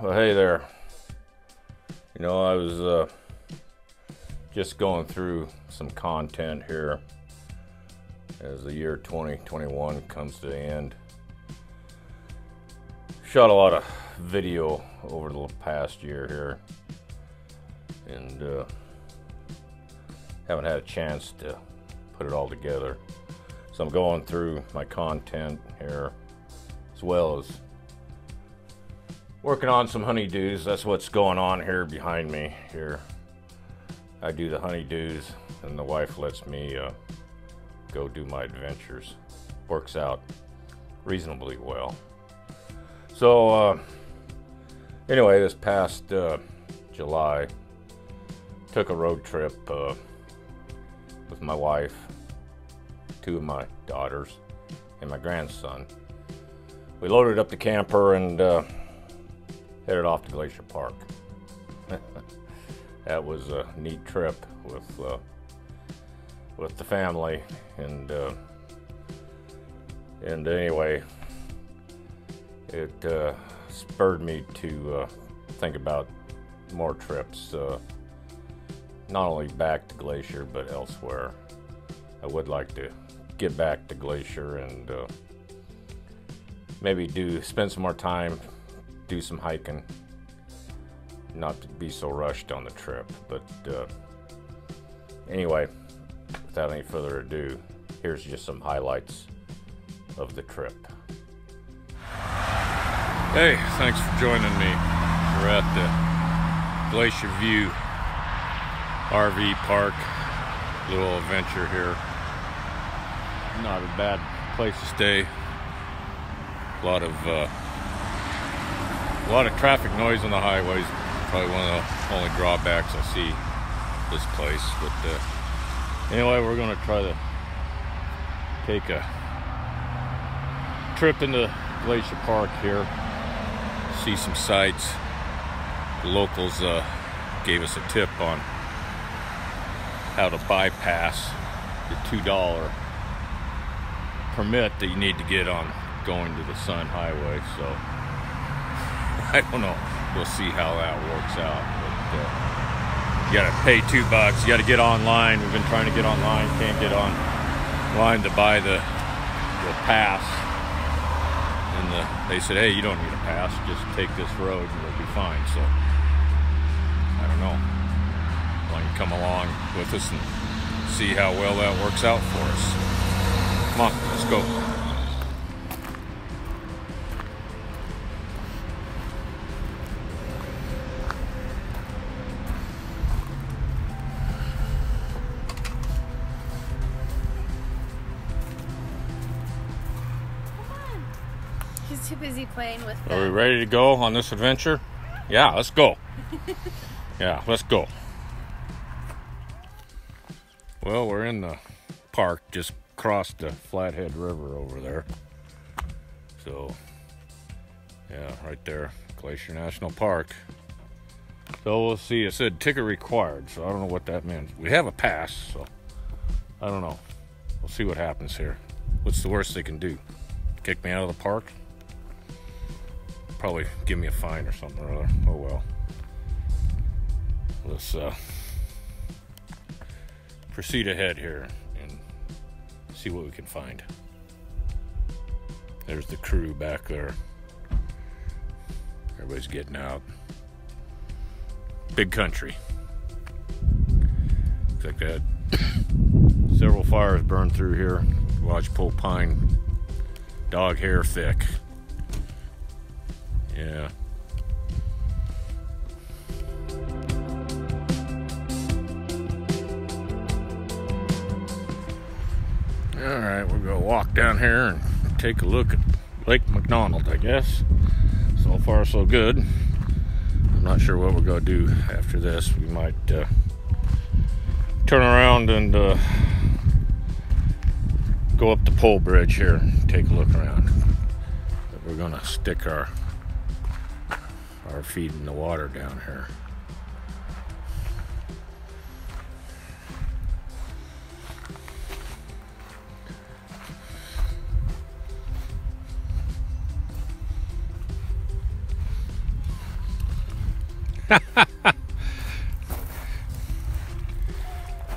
hey there. You know, I was uh, just going through some content here as the year 2021 comes to the end. Shot a lot of video over the past year here and uh, haven't had a chance to put it all together. So I'm going through my content here as well as working on some honeydews. That's what's going on here behind me here. I do the honeydews and the wife lets me uh, go do my adventures. Works out reasonably well. So uh, anyway, this past uh, July, took a road trip uh, with my wife, two of my daughters, and my grandson. We loaded up the camper and uh, headed off to Glacier Park. that was a neat trip with uh, with the family, and uh, and anyway, it uh, spurred me to uh, think about more trips, uh, not only back to Glacier but elsewhere. I would like to get back to Glacier and uh, maybe do spend some more time do some hiking. Not to be so rushed on the trip, but uh, anyway, without any further ado, here's just some highlights of the trip. Hey, thanks for joining me. We're at the Glacier View RV park. Little adventure here. Not a bad place to stay. A lot of uh, a lot of traffic noise on the highways. Probably one of the only drawbacks I see this place. But uh, anyway, we're gonna try to take a trip into Glacier Park here. See some sights. The locals uh, gave us a tip on how to bypass the two dollar permit that you need to get on going to the Sun Highway. So. I don't know. We'll see how that works out. But uh, you got to pay two bucks. You got to get online. We've been trying to get online. Can't get online to buy the the pass. And the, they said, hey, you don't need a pass. Just take this road and you'll be fine. So I don't know. Why don't you come along with us and see how well that works out for us? Come on, let's go. Too busy playing with Are we ready to go on this adventure? Yeah, let's go. yeah, let's go. Well, we're in the park, just crossed the Flathead River over there. So, yeah, right there, Glacier National Park. So we'll see. It said ticket required, so I don't know what that means. We have a pass, so I don't know. We'll see what happens here. What's the worst they can do? Kick me out of the park? Probably give me a fine or something or other. Oh well. Let's uh, proceed ahead here and see what we can find. There's the crew back there. Everybody's getting out. Big country. Looks like that. Several fires burned through here. Lodgepole pine, dog hair thick. Yeah. All right, we're gonna walk down here and take a look at Lake McDonald, I guess. So far, so good. I'm not sure what we're gonna do after this. We might uh, turn around and uh, go up the pole bridge here and take a look around. But we're gonna stick our our feet in the water down here.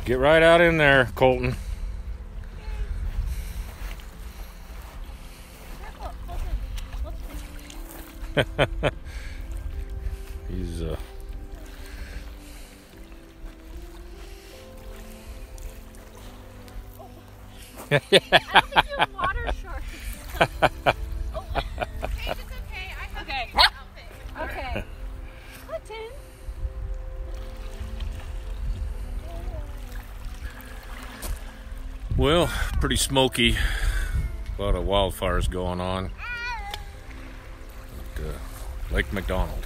Get right out in there, Colton. He's uh water oh. It's okay. I have okay. Okay. Well, pretty smoky. A lot of wildfires going on. At, uh, Lake McDonald.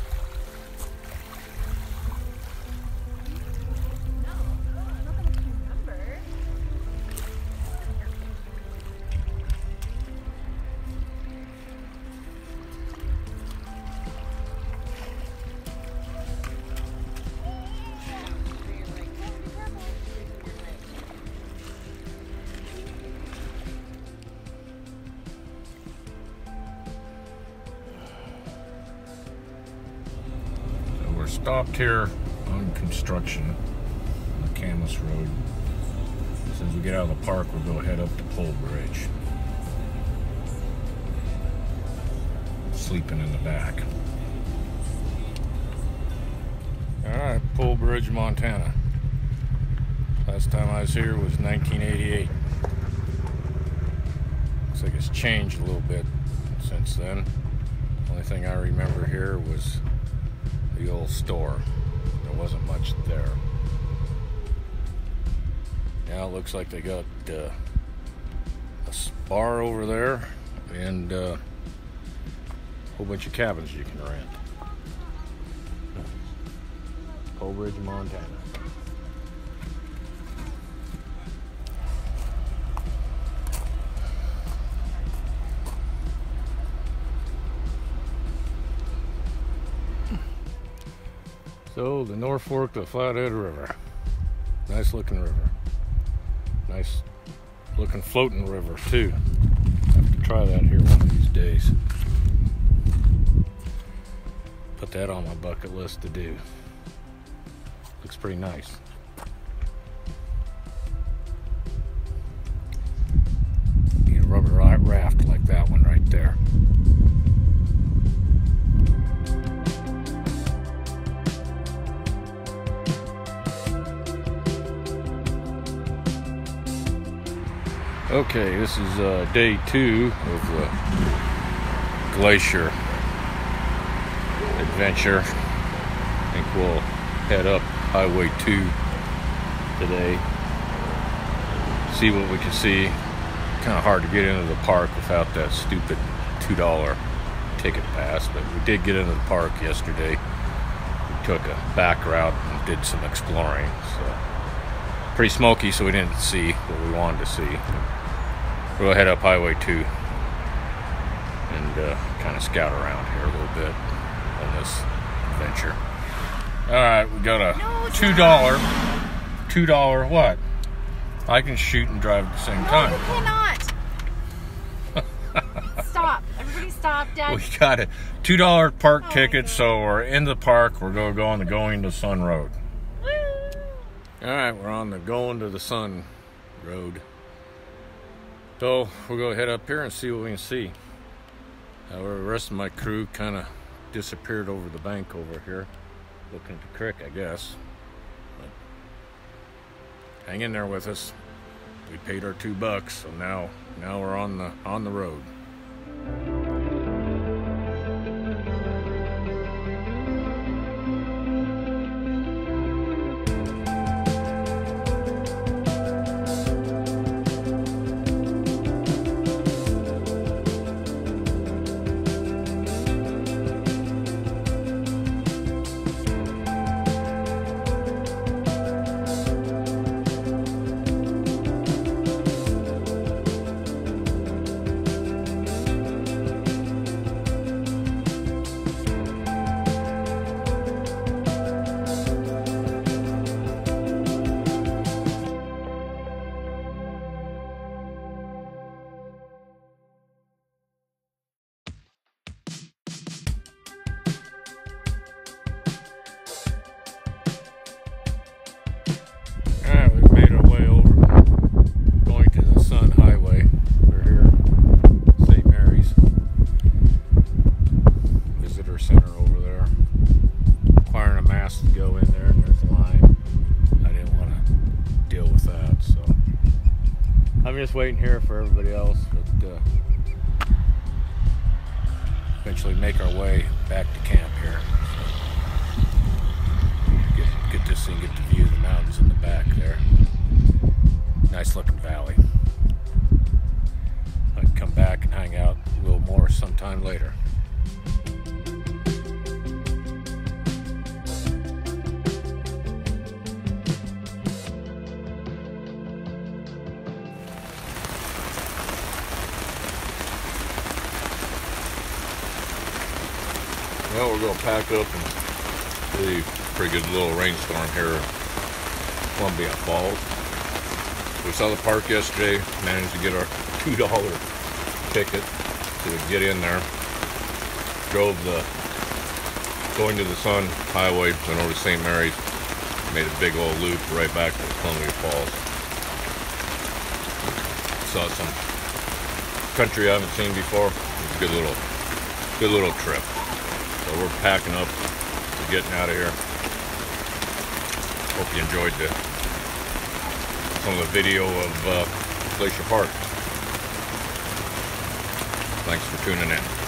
We're stopped here on construction on the Camas Road. As we get out of the park, we'll go head up to Pole Bridge. Sleeping in the back. Alright, Pole Bridge, Montana. Last time I was here was 1988. Looks like it's changed a little bit since then. Only thing I remember here was the old store. There wasn't much there. Now it looks like they got uh, a bar over there and uh, a whole bunch of cabins you can rent. Pole Bridge, Montana. So the North Fork of the Flathead River. Nice looking river. Nice looking floating river too. Have to try that here one of these days. Put that on my bucket list to do. Looks pretty nice. Need a rubber raft like that one right there. Okay, this is uh, day two of the glacier adventure. I think we'll head up Highway 2 today. See what we can see. Kind of hard to get into the park without that stupid $2 ticket pass, but we did get into the park yesterday. We took a back route and did some exploring. So pretty smoky, so we didn't see what we wanted to see. We'll head up Highway 2 and uh, kind of scout around here a little bit on this adventure. All right, we got a two dollar, two dollar what? I can shoot and drive at the same No, time. you cannot. stop. Everybody stop, Dad. We got a two dollar park Oh, ticket, so we're in the park. We're gonna go on the Going to Sun Road. Woo. All right, we're on the Going to the Sun Road. So we'll go head up here and see what we can see. Uh, However, the rest of my crew kind of disappeared over the bank over here, looking at the creek, I guess. But hang in there with us. We paid our two bucks, so now now we're on the on the road. Waiting here for everybody else, but uh, eventually make our way back to camp here. Well, we're gonna pack up and leave. Pretty good little rainstorm here, Columbia Falls. We saw the park yesterday. Managed to get our two dollar ticket to get in there. Drove the going to the Sun Highway, went over to St. Mary's, made a big old loop right back to Columbia Falls. Saw some country I haven't seen before. It was a good little, good little trip. So we're packing up, we're getting out of here. Hope you enjoyed the, some of the video of uh, Glacier Park. Thanks for tuning in.